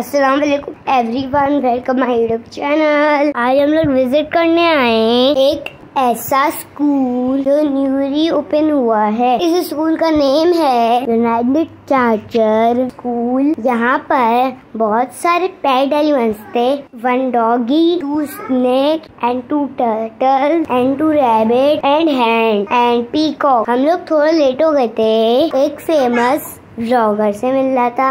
अस्सलाम वालेकुम everyone welcome my YouTube channel आज हम लोग विज़िट करने आए हैं एक ऐसा स्कूल जो न्यूली ओपन हुआ है। इस स्कूल का नेम है यूनाइटेड चार्चर स्कूल यहाँ पर बहुत सारे पेट एलिमेंट्स थे। One doggy two snake and two turtle and two rabbit and hen and peacock हम लोग थोड़ा लेट हो गए थे। एक फ़ेमस ब्लॉगर से मिल रहा था।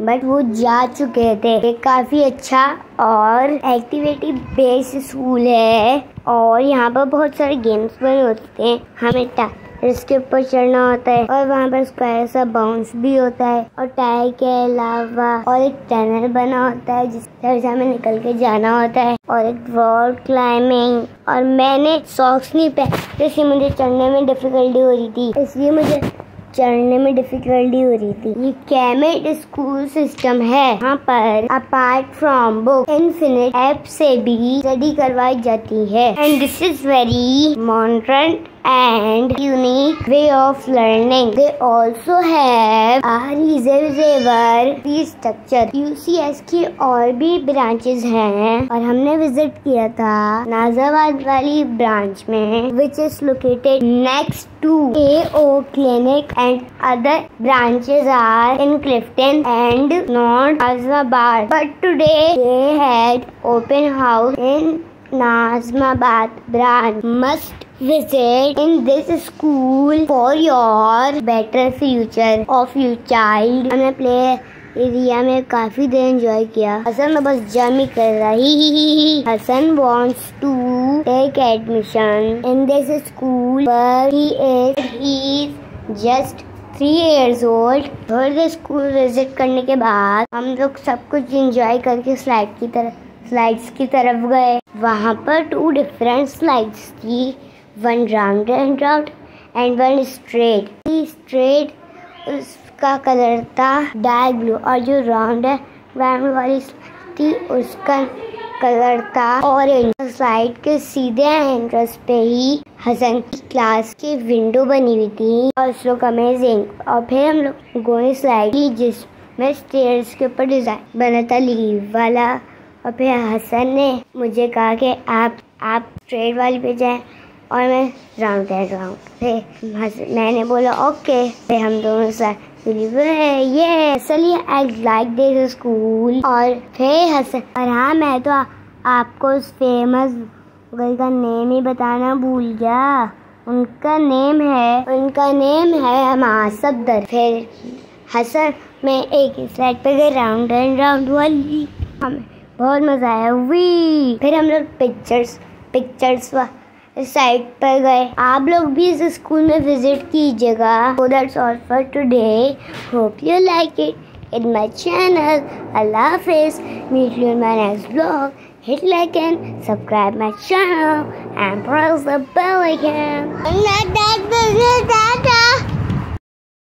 बट वो जा चुके थे। ये काफ़ी अच्छा और एक्टिविटी बेस्ड स्कूल है। और यहाँ पर बहुत सारे गेम्स बने होते हैं। हमें इसके ऊपर चढ़ना होता है और वहाँ पर स्क्वायर सा बाउंस भी होता है। और टायर के अलावा और एक टनल बना होता है जिस तरह से हमें निकल के जाना होता है। और एक वॉल क्लाइंबिंग और मैंने सॉक्स नहीं पहने इसलिए मुझे चढ़ने में डिफिकल्टी हो रही थी, इसलिए मुझे चढ़ने में डिफिकल्टी हो रही थी। ये कैमेट स्कूल सिस्टम है। यहाँ पर apart from book infinite app से भी स्टडी करवाई जाती है। And this is very modern and unique way of learning. They also have a reservoir fee structure. UCS की और भी ब्रांचेस हैं और हमने विज़िट किया था नाजाबाद वाली ब्रांच में which is located next to AO clinic and other branches are in Clifton and North Azabad. But today they had open house in Nazmabad branch. Must visit in this school for your better future of your child. हमने play area में काफ़ी देर enjoy किया। हसन तो बस जम ही कर रहा ही। Hasan wants to take admission in this school he is he is just three years old third school visit करने के बाद हम लोग सब कुछ एंजॉय करके स्लाइड की तरफ़ स्लाइड्स की तरफ़ गए। वहाँ पर टू डिफरेंट स्लाइड्स थी। One round and round and one straight straight उसका कलर था डार्क ब्लू और जो राउंड है राउंड वाली थी, उसका कलर था ऑरेंज स्लाइड के सीधे एंट्रेंस पे ही हसन की क्लास की विंडो बनी हुई थी और उस लोग अमेजिंग और फिर हम लोग गोई स्लाइड की जिसमें स्टेयर्स के ऊपर डिज़ाइन बना था लीव वाला. और फिर हसन ने मुझे कहा कि आप आप स्ट्रेट वाली पे जाएँ. और मैं राउंड एंड राउंड फिर मैंने बोला, ओके। फिर हम दोनों साथ ये, चलिए आई लाइक दिस स्कूल और फिर हसन और हाँ मैं तो आपको उस फ़ेमस गर्ल का नेम ही बताना भूल गया। उनका नेम है, उनका नेम है सफदर फिर हसन में एक स्लाइड पे गए राउंड एंड राउंड वाली। हमें बहुत मज़ा आया। वी फिर हम लोग पिक्चर्स पिक्चर्स साइट पर गए। आप लोग भी इस स्कूल में विज़िट कीजिएगा। So that's all for today hope you like it in my channel Allah Hafiz meet you in my next blog hit like and subscribe my channel. And press the bell icon